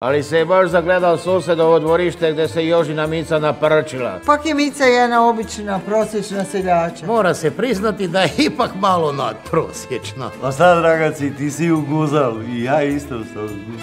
Ali se je baš zagledao susjedovo dvorište gdje se Jožina Mica naprčila. Pak je Mica jedna obična, prosječna seljača. Mora se priznati da je ipak malo nadprosječna. Pa šta, Dragaci, ti si uguzal i ja isto sam.